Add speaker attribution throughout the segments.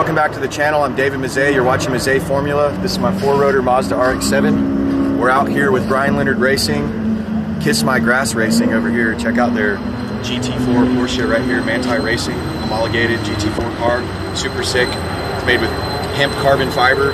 Speaker 1: welcome back to the channel. I'm David Mazzei. You're watching Mazzei Formula. This is my four-rotor Mazda RX-7. We're out here with Bryan Leonard Racing, Kiss My Grass Racing over here. Check out their GT4 Porsche right here, Manti Racing, homologated GT4 car. Super sick. It's made with hemp carbon fiber.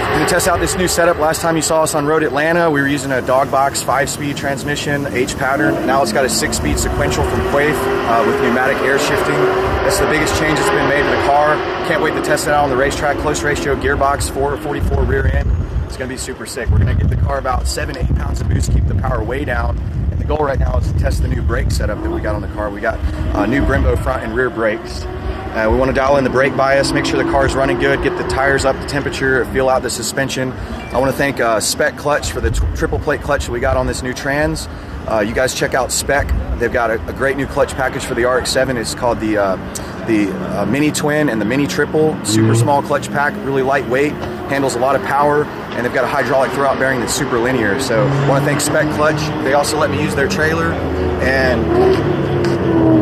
Speaker 1: Going to test out this new setup. Last time you saw us on Road Atlanta, we were using a dog box five-speed transmission, H pattern. Now it's got a six-speed sequential from Quaife uh, with pneumatic air shifting. That's the biggest change that's been made to the car. Can't wait to test it out on the racetrack. Close ratio gearbox, 444 rear end. It's going to be super sick. We're going to get the car about seven, eight pounds of boost, keep the power way down. And the goal right now is to test the new brake setup that we got on the car. We got uh, new Brembo front and rear brakes. Uh, we want to dial in the brake bias, make sure the car is running good, get the tires up to temperature, feel out the suspension. I want to thank uh, Spec Clutch for the triple plate clutch that we got on this new trans. Uh, you guys check out Spec. They've got a, a, great new clutch package for the RX-7. It's called the uh, the uh, Mini Twin and the Mini Triple. Super small clutch pack, really lightweight, handles a lot of power, and they've got a hydraulic throwout bearing that's super linear. So I want to thank Spec Clutch. They also let me use their trailer and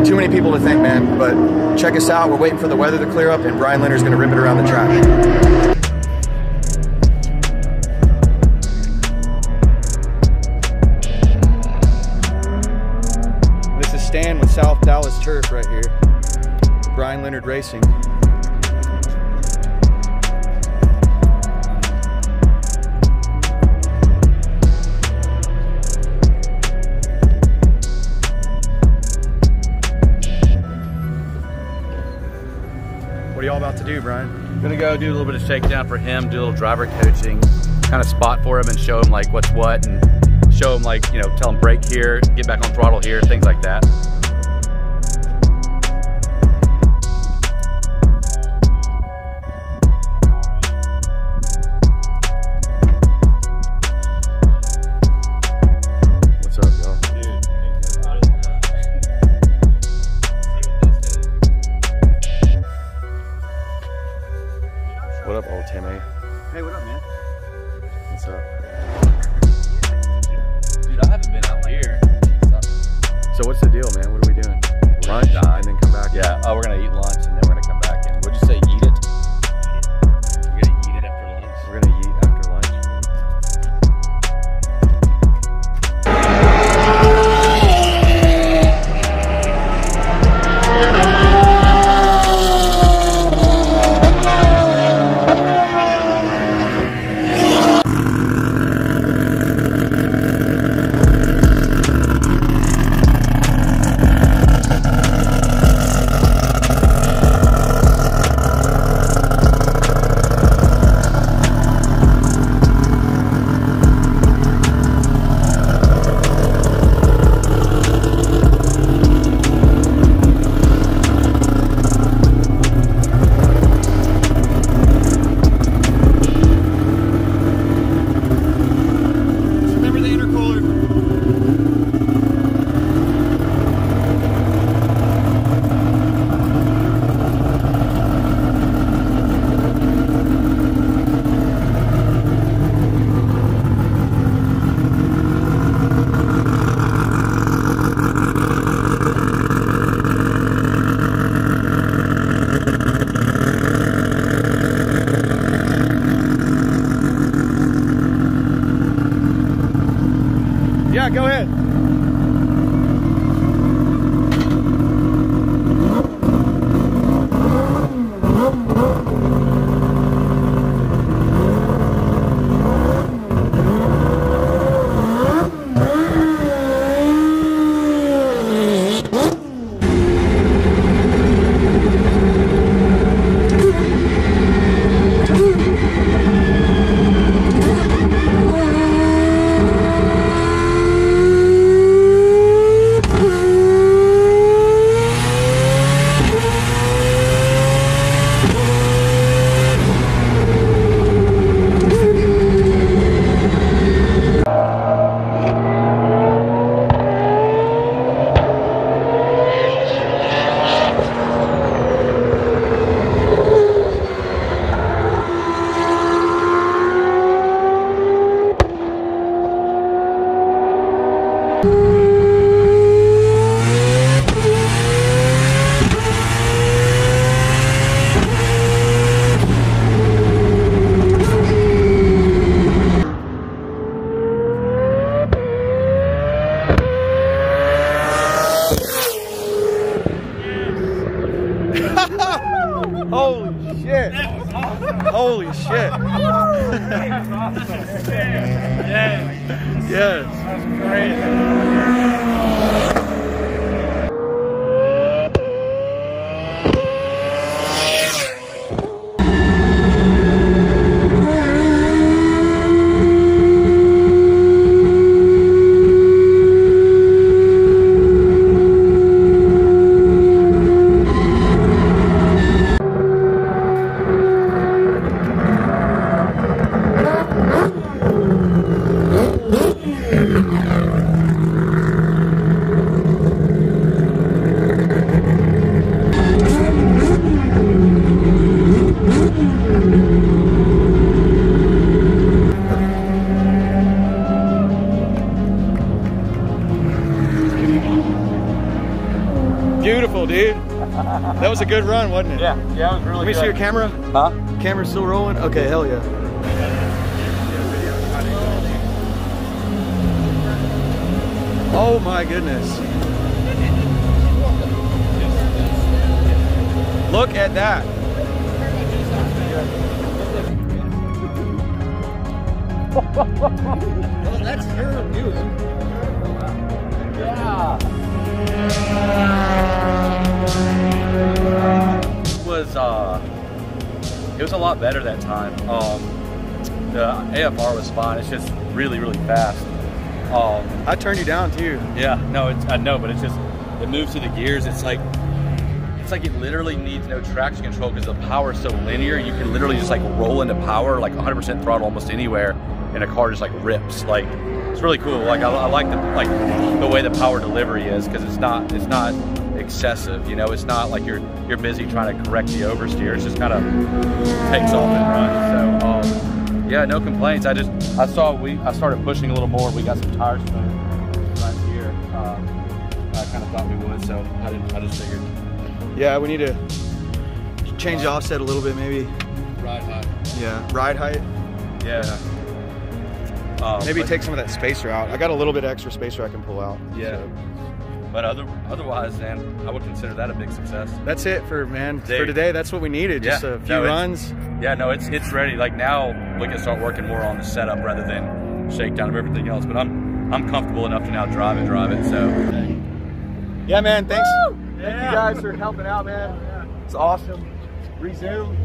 Speaker 1: too many people to thank, man. But check us out. We're waiting for the weather to clear up, and Bryan Leonard's going to rip it around the track. This is Stan with South Dallas Turf right here. Bryan Leonard Racing. To do, Bryan?
Speaker 2: I'm Gonna go do a little bit of shakedown for him, do a little driver coaching, kind of spot for him and show him like what's what and show him like, you know, tell him brake here, get back on throttle here, things like that. Oh, we're gonna eat lunch
Speaker 1: shit. yes. That's Beautiful, was a good run, wasn't it?
Speaker 2: Yeah, yeah, it was really
Speaker 1: Let me see your camera.
Speaker 2: Huh?
Speaker 1: Camera's still rolling? Okay, hell yeah. Oh my goodness. Look at that. well, that's your doing.
Speaker 2: Was uh, it was a lot better that time. Um, the AFR was fine. It's just really, really fast. Um,
Speaker 1: I turned you down too.
Speaker 2: yeah, no, it's I know, but it's just it moves through the gears. It's like it's like it literally needs no traction control because the power is so linear. You can literally just like roll into power like 100% throttle almost anywhere, and a car just like rips. Like it's really cool. Like I, I like the like the way the power delivery is because it's not it's not excessive. You know, it's not like you're you're busy trying to correct the oversteer. It's just kind of takes off and runs. So um, yeah, no complaints. I just I saw we I started pushing a little more. We got some tires right here. Um, I kind of thought we would, so I didn't. I just figured
Speaker 1: Yeah, we need to change the offset a little bit maybe.
Speaker 2: ride high.
Speaker 1: Yeah, ride height.
Speaker 2: Yeah. Um,
Speaker 1: Maybe
Speaker 2: but-
Speaker 1: take some of that spacer out. I got a little bit extra spacer I can pull out.
Speaker 2: Yeah.
Speaker 1: So
Speaker 2: But other otherwise, man, I would consider that a big success.
Speaker 1: that's it for man for today. That's what we needed. Just
Speaker 2: Yeah,
Speaker 1: a few
Speaker 2: no,
Speaker 1: runs.
Speaker 2: Yeah, no, it's it's ready. Like now, we can start working more on the setup rather than shakedown of everything else. But I'm I'm comfortable enough to now drive it, drive it. So
Speaker 1: Yeah, man. Thanks. Thank you guys for helping out, man. It's awesome. Resume.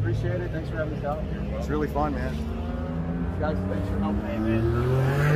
Speaker 1: Appreciate it. Thanks for having us out. It's really fun, man. Guys, thanks for helping.